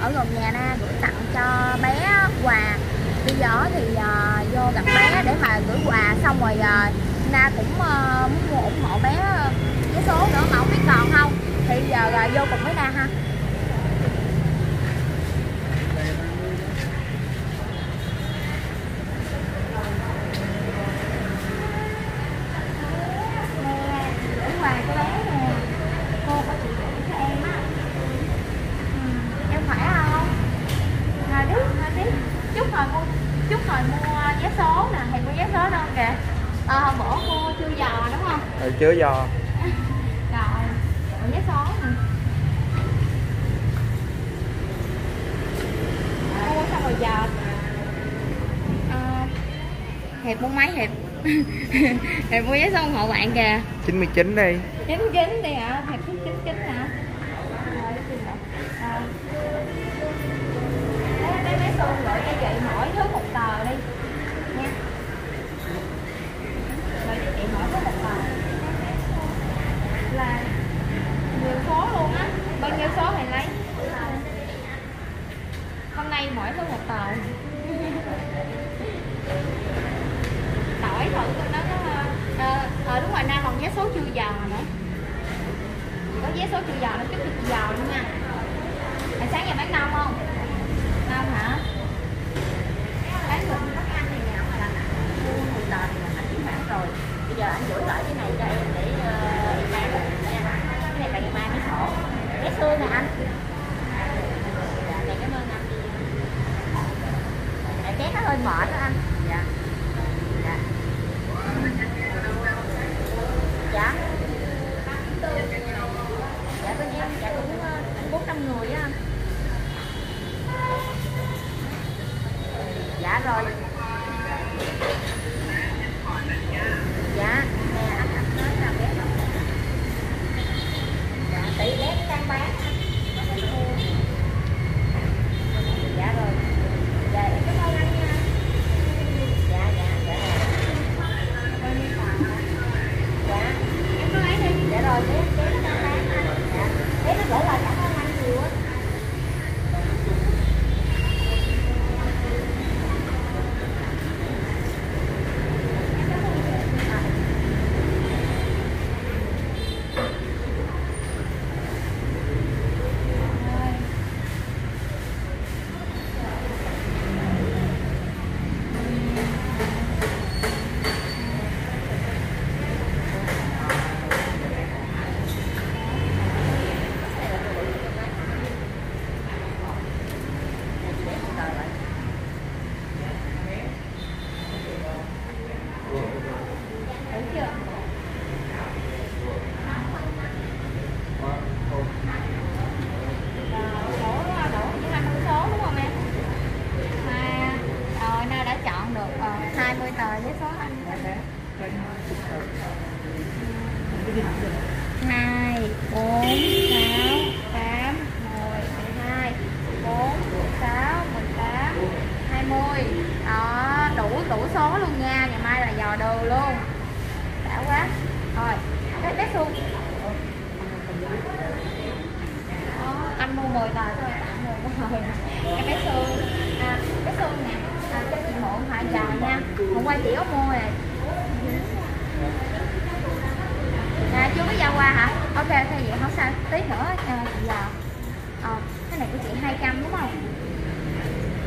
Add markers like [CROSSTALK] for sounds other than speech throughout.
ở gần nhà na gửi tặng cho bé quà. Bây giờ thì uh, vô gặp bé để mà gửi quà. Xong rồi uh, na cũng uh, muốn mua ủng hộ bé cái số nữa mà không biết còn không. Thì giờ uh, vô cùng với na ha Nè, gửi quà cho bé nè cô có chị gửi cho em á ừ, em khỏe không Hà Đức, Hà Đức Chút hồi mua, chút hồi mua vé số nè, thì mua vé số đâu kìa Ờ, hôm bữa mua chưa giò đúng không? ừ, chưa giò Rồi, mua vé số nè Mua xong rồi giờ Ờ, Hiệp mua máy Hiệp Hiệp mua vé ủng hộ bạn kìa. 99 đi. Chín chín đi hả? Hẹp chín chín chín ngày đồ luôn. Đã quá. Rồi cái bé xuân anh mua 10 tờ thôi. Tặng 10 cái bé xuân à, bé xuân nè. À, cho chị mượn hoài dài nha. Hôm qua chị có mua nè À, chưa có giao qua hả? Ok, ok vậy không sao, tí nữa à, chị vào à, Cái này của chị 200 đúng không?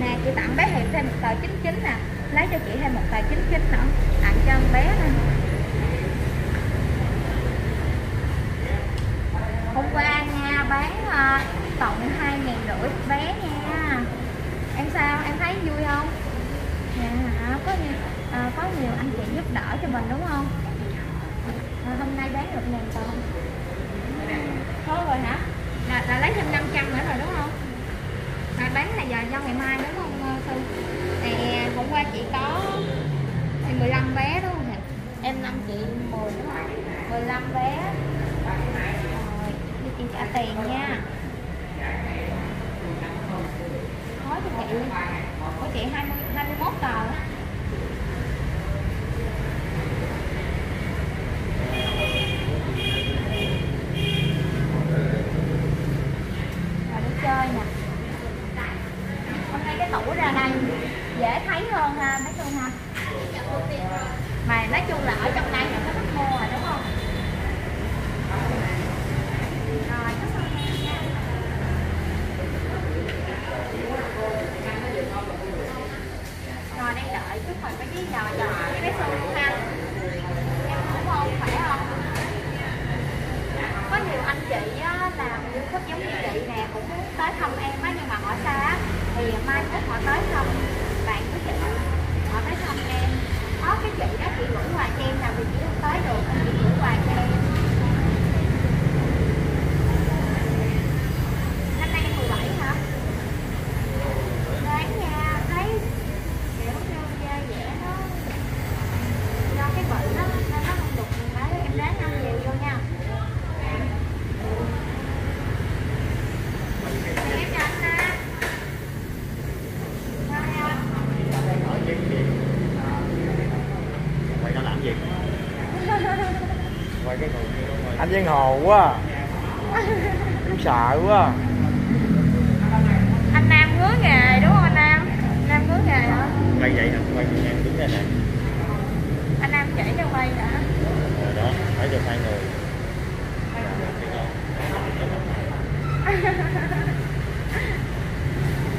Nè, chị tặng bé Hiệp thêm một tờ 99 nè. Lấy cho chị thêm một tờ 99 nữa Tặng cho con bé nè Hôm qua nha, bán uh, hai 2 ngàn rưỡi vé nha Em sao? Em thấy vui không? Dạ, hả? có nhiều, à, có nhiều anh chị giúp đỡ cho mình đúng không? À, hôm nay bán được ngàn còn ừ, thôi rồi hả là, là lấy thêm 500 nữa rồi đúng không là bán là giờ do ngày mai đúng không sư thì qua chị có 15 vé đúng không hả? Em 5 chị 10 đúng không? 15 vé. Rồi đi chị trả tiền nha. Nói cho chị của chị 20 21 tờ á rồi đi chơi nè mấy cái tủ ra đây dễ thấy hơn ha mấy Xuân ha mà nói chung là ở trong đây là có thích mua rồi đúng không rồi cảm ơn em nha rồi đang đợi chút hồi mấy cái giò giò với bé Xuân luôn ha em ổn không khỏe không có nhiều anh chị á, làm youtube giống như chị nè cũng muốn tới thăm em á nhưng mà họ xa á, thì mai mốt họ tới thăm bạn của chị họ tới thăm em có cái chị đó chị gửi quà cho em là vì chị không tới được nên chị gửi quà cho em năm nay em 17 hả đoán nha thấy kiểu như da dẻ nó do cái bệnh đó nên nó không được đấy em đoán năm nhiều vô nha em chào anh ha Chào em. quay nó làm gì quay cái người kia đúng rồi anh giang hồ quá. Em sợ quá. Anh Nam ngứa nghề đúng không anh Nam? Nam ngứa nghề hả? Quay vậy nè quay như em đứng đây nè. Anh Nam chỉ cho quay đã rồi đó phải được hai người.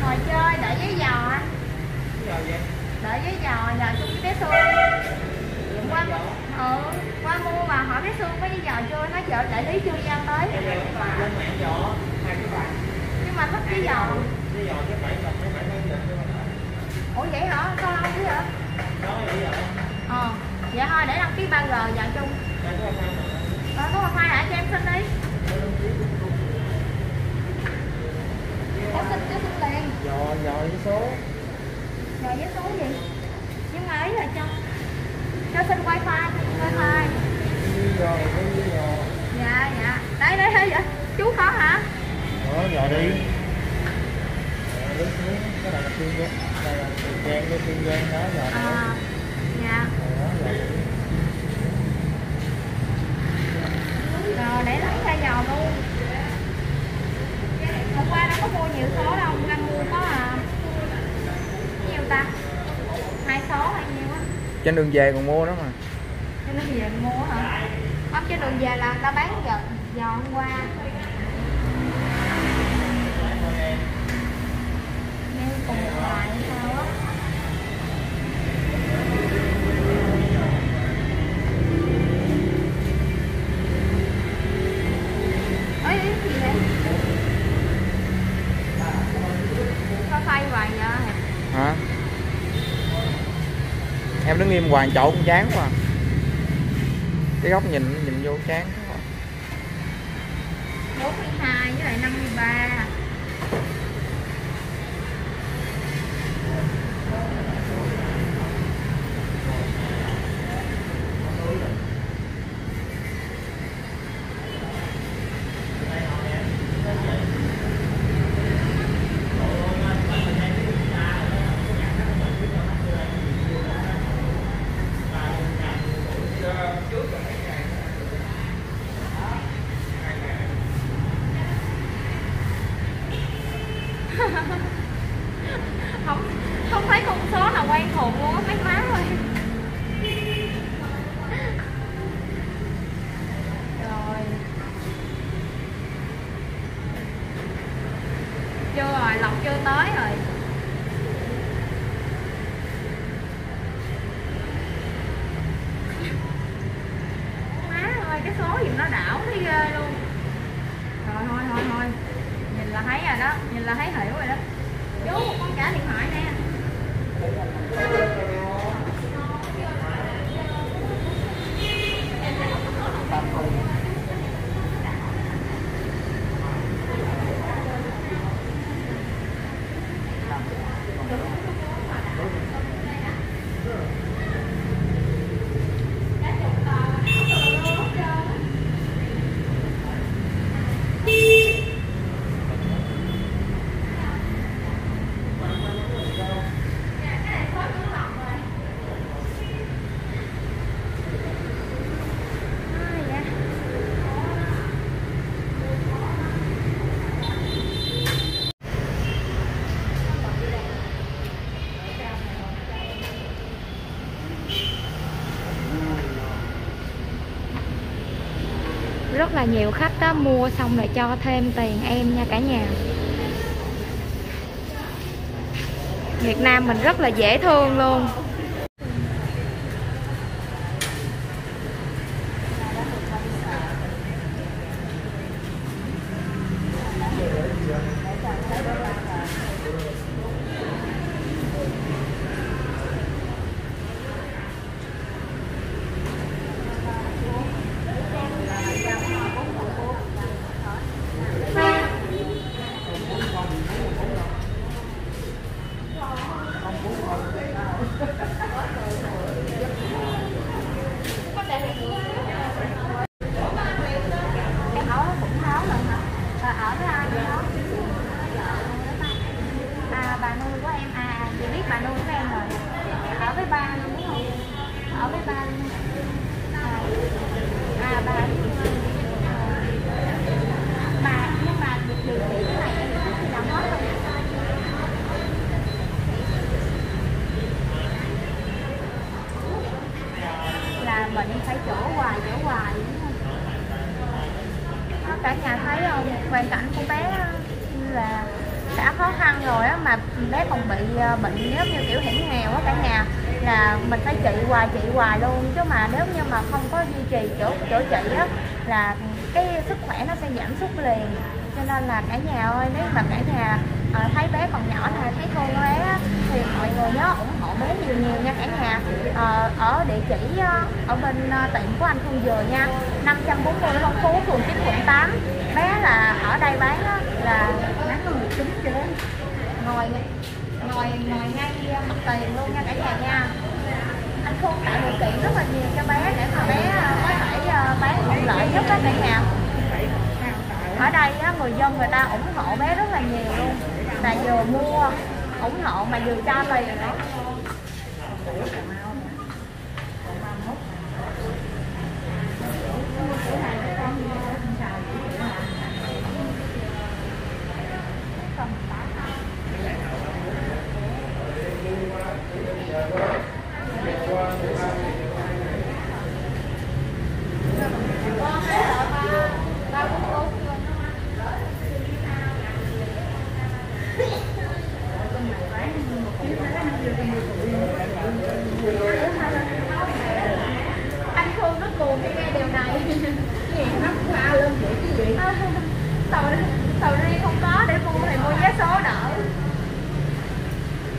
Ngồi chơi đợi giấy giò anh. Đợi giấy giò nhờ chung với bé Xuân qua ừ, qua mua mà hỏi bé Xuân có giấy giò chưa? Nói vợ đại lý chưa giao tới. Nhưng mà thích giấy giò ủa vậy hả? Sao lâu chứ hả ờ dạ thôi để đăng ký 3 g vợ chung. Ờ có wifi hả? Cho em xin đi. Em xin cho xin liền. Dò dò với số. Rồi với số gì nhưng mà ấy là cho cho xin wifi wifi. Dạ dạ. Đấy đấy đấy dạ. chú có hả? Đó giờ đi. Đứng xuống cái này là đây tiền giang với thiên giang đó đó à dạ. Rồi để lấy ra giò luôn. Hôm qua đâu có mua nhiều số đâu hôm qua mua có à nhiêu ta hai số hay nhiêu á trên đường về còn mua đó mà. Cho nên về mua hả? Không trên đường về là ta bán giò giò hôm qua. Nghe cùng hay sao á? Ấy gì vậy? Có phay hoài vậy? Hả em đứng im hoàng chỗ cũng chán quá à. cái góc nhìn nhìn vô chán quá à. 42 với lại 53 [LAUGHS] không không thấy con số nào quen thuộc luôn. Là nhiều khách đó, mua xong rồi cho thêm tiền em nha cả nhà. Việt Nam mình rất là dễ thương luôn áo cũng tháo lần hả và ở với ai vậy đó à bà nuôi của em à chị biết bà nuôi của em rồi ở với ba luôn đúng không ở với ba luôn à, à bà bà nhưng mà được điều trị cái này em thì nào hết không là bệnh phải chỗ hoài chỗ hoài đúng không đó, cả nhà thấy không hoàn cảnh của bé ờ, là đã khó khăn rồi á, mà bé còn bị ờ, bệnh nếu như kiểu hiểm nghèo á cả nhà. Là mình phải trị hoài trị hoài luôn. Chứ mà nếu như mà không có duy trì chỗ chỗ trị á, là cái sức khỏe nó sẽ giảm sút liền. Cho nên là cả nhà ơi, nếu mà cả nhà à, thấy bé còn nhỏ này thấy thương bé á, thì mọi người nhớ ủng hộ bé nhiều nhiều nha cả nhà. À, ở địa chỉ ờ, ở bên tiệm của anh Phương Dừa nha 540 Long Phú phường 9 quận 8 bé là ở đây bán á, là bán có một trứng đến ngồi ngồi ngồi ngay mặt tiền luôn nha cả nhà nha. Anh Phương tạo điều kiện rất là nhiều cho bé để mà bé có thể bán thuận lợi nhất đó cả nhà. Ở đây á, người dân người ta ủng hộ bé rất là nhiều luôn là vừa mua ủng hộ mà vừa cho tiền nữa anh Phương nó buồn khi nghe điều này Nghe nó qua lên vậy cái gì tàu tàu riêng không có để mua thì mua vé số đỡ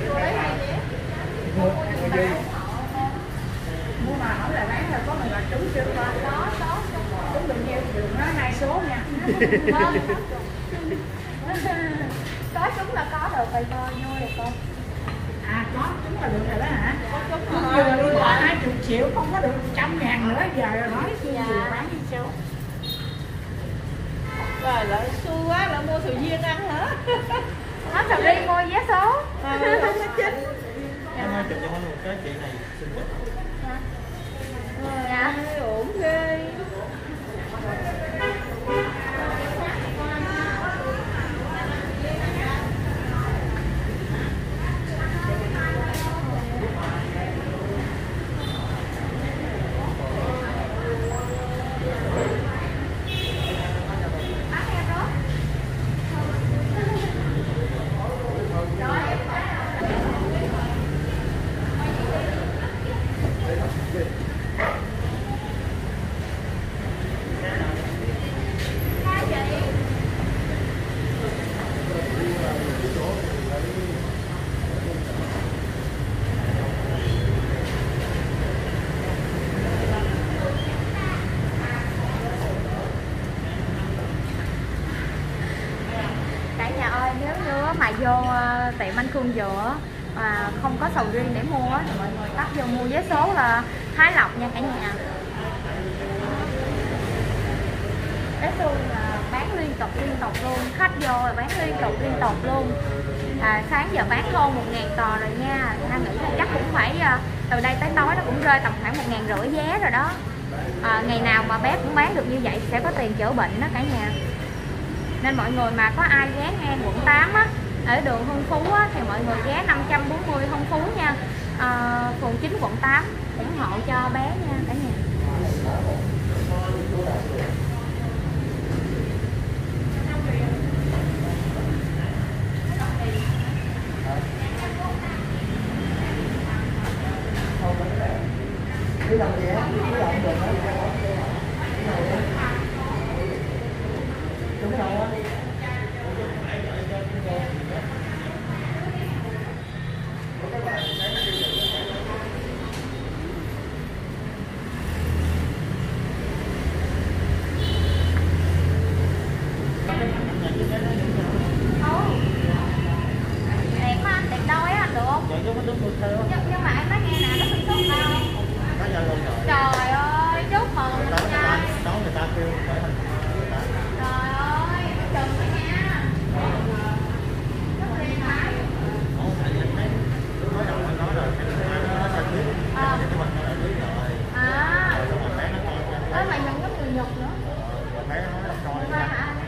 mua lấy hai vé Mua mua gì Mua mà hỏi là bán là có mình là trúng chưa ba đó đó Trúng được nhiêu thì được nói hai số nha có chúng là có được rồi thôi nuôi được không À có trúng là được rồi đó hả? Có chúng Không rồi. Vừa đi là hai chục triệu không có được trăm ngàn nữa giờ nói tôi Dạ. vừa bán đi số Rồi lại xui quá lại mua sầu riêng ăn hả? nó sầu riêng mua vé số. À, không có chính. em ơi chụp cho con một cái chị này xinh quá. Dạ. Ê, ổn ghê. cả nhà ơi nếu như á mà vô ờ, tiệm anh Khương Dừa mà không có sầu riêng để mua á, thì mọi người tắt vô mua vé số là Thái Lộc nha cả nhà. Cái xương là bán liên tục liên tục luôn khách vô là bán liên tục liên tục luôn. À, sáng giờ bán hơn một ngàn tờ rồi nha Nam nghĩ là chắc cũng phải ờ, từ đây tới tối nó cũng rơi tầm khoảng một ngàn rưỡi vé rồi đó. À, ngày nào mà bé cũng bán được như vậy sẽ có tiền chữa bệnh đó cả nhà. Nên mọi người mà có ai ghé ngang quận 8 á ở đường Hưng Phú á, thì mọi người ghé 540 Hưng Phú nha. À, phường 9 quận 8 ủng hộ cho bé nha cả nhà Đúng đâu á. đẹp quá anh đẹp đôi á anh được không đúng được theo. nhưng, nhưng mà em nói nghe nè nó xinh xinh đâu trời ơi chúc mừng mình người ta, đó người ta kêu phải thành người ta. trời ơi chừng đó nha Rất liền hả? Không, tại vì anh thấy lúc mới đầu anh nói rồi, anh nói nó sao biết. À. Cái mình nó đã biết rồi. à Rồi xong rồi bé nó coi cho anh ơi thấy. mà dùng giống người nhục nữa Rồi bé nó nói là coi Vậy nha. hả anh?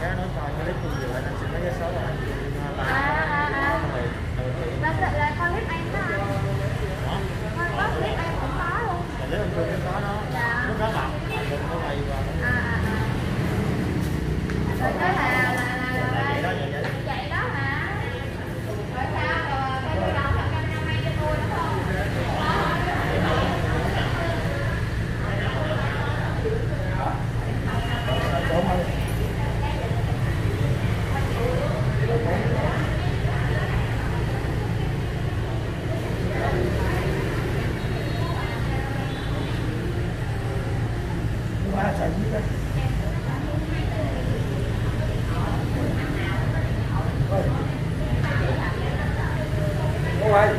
Bé nó coi cái clip phim vừa anh xin mấy cái số rồi anh chịu là À, à, à. xong rồi từ từ là, là, là con clip em đó anh đó con có clip em cũng có luôn rồi nếu anh thương cái đó đó Dạ. lúc đó bạn đừng có bay vào à à à rồi đó là là là là, là vậy đó là vậy vậy vậy đó hả rồi sao rồi cái đi đâu là cam năm nay cho tôi đúng không đúng không Quá sợ nhất á. Cô ơi.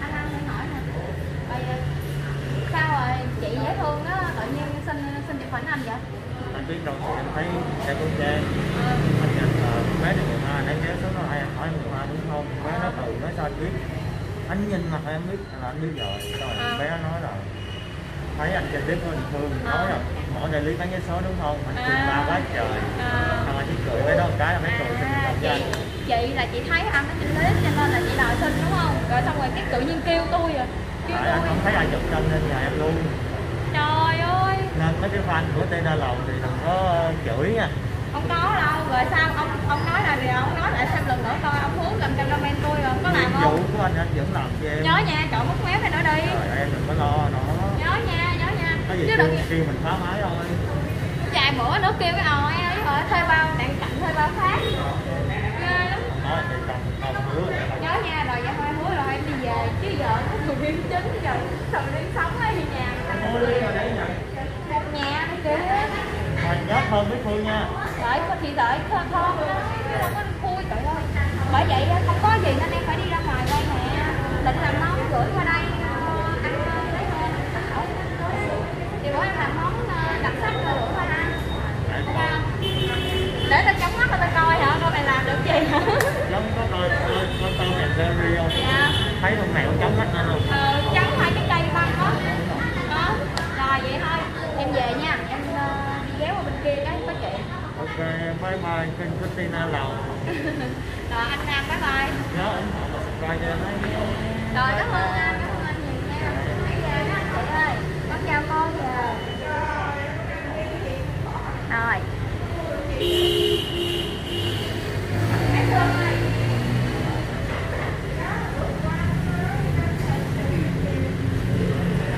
anh anh em hỏi nè rồi sao rồi chị dễ thương á tự nhiên xin xin chụp hình anh vậy anh biết đâu thì anh thấy xe của xe anh nhận là bé đi người ta anh kéo số nó ai hỏi người ta đúng không bé nó từ nói sao anh biết anh nhìn mặt em biết rồi rồi À. bé nó nói rồi. Thấy anh trên clip của anh Phương nói À. rồi mỗi đại lý bán vé số đúng không? Anh cười À. ba quá trời. À, thằng anh chỉ cười với nó một cái là mấy cười à mặt chị anh chị là chị thấy anh ở trên clip cho nên là chị đòi xin đúng không? Rồi xong rồi cái tự nhiên kêu tôi à kêu anh tôi. không thấy ai chụp chân lên nhà em luôn. Trời ơi. Nên mấy cái fan của tên lầu thì đừng có chửi nha không có đâu rồi sao? Ông ông nói là gì ông nói lại xem lần nữa coi ông hướng làm cameraman tôi rồi có làm vụ không? của anh anh vẫn làm cho em. Nhớ nha chọn mất méo này nữa đi. Rồi em đừng có lo nó nhớ nha nhớ nha. Có gì chứ đừng kêu mình phá máy thôi. Vài bữa nữa kêu cái ồi ấy rồi thuê bao đạn cạnh thuê bao ghê lắm. Hứa nhớ nha rồi dạ thôi hứa rồi em đi về. Chứ giờ thường viên chính giờ thường viên sống ở nhà. Một nhà đi kìa nhớ hơn với Phương nha đợi có thì đợi thơm thơm đó chứ đâu có khui trời ơi bởi vậy á, không có gì nên em phải đi ra ngoài đây nè định làm món gửi qua đây ờ, ăn ờ, lấy hơn xảo thì bữa em làm món ờ, đặc sắc rồi gửi qua đây Tại Ok còn không? để tao chấm mắt tao coi hả coi mày làm được gì hả giống có coi coi coi Tom and Jerry không dạ thấy con mèo chống mắt anh không ờ, chấm hai cái cây băng đó đó rồi vậy thôi em về nha em ờ, đi ghé qua bên kia cái có chuyện ok bye bye kênh Christina Lầu rồi anh Nam bye bye nhớ ủng hộ và subscribe cho em ấy rồi cảm ơn anh cảm ơn anh nhiều nha nãy giờ đó anh chị ơi con chào con giờ rồi Bé Phương ơi.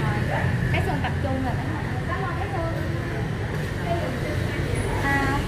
Rồi, bé Phương tập trung rồi cảm ơn bé Phương à,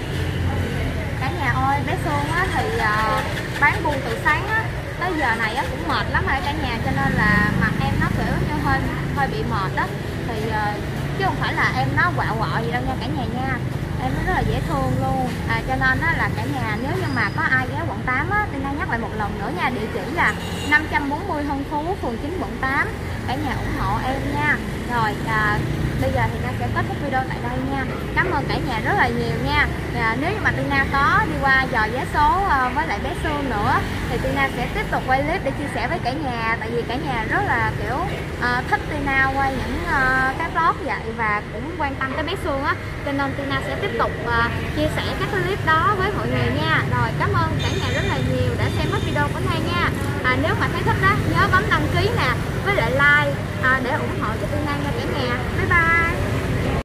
cả nhà ơi bé Xuân á thì à, bán buôn từ sáng á tới giờ này á cũng mệt lắm rồi cả nhà cho nên là mặt em nó kiểu như hơi hơi bị mệt đó thì à, chứ không phải là em nó quạo quọ gì đâu nha cả nhà nha em nó rất là dễ thương luôn à, cho nên á là cả nhà nếu như mà có ai ghé quận 8 á Tina nhắc lại một lần nữa nha. Địa chỉ là 540 Hân Phú phường 9 quận 8 cả nhà ủng hộ em nha. Rồi à, bây giờ thì na sẽ kết thúc video tại đây nha. Cảm ơn cả nhà rất là nhiều nha. À, nếu như mà Tina có đi qua dò vé số à, với lại bé Sương nữa thì Tina sẽ tiếp tục quay clip để chia sẻ với cả nhà. Tại vì cả nhà rất là kiểu Ờ, thích Tina quay những uh, cái vlog vậy và cũng quan tâm tới bé Xuân á. Cho nên Tina sẽ tiếp tục uh, chia sẻ các clip đó với mọi người nha. Rồi cảm ơn cả nhà rất là nhiều đã xem hết video của Tina nha. À, nếu mà thấy thích đó nhớ bấm đăng ký nè với lại like à, để ủng hộ cho Tina nha cả nhà. Bye bye!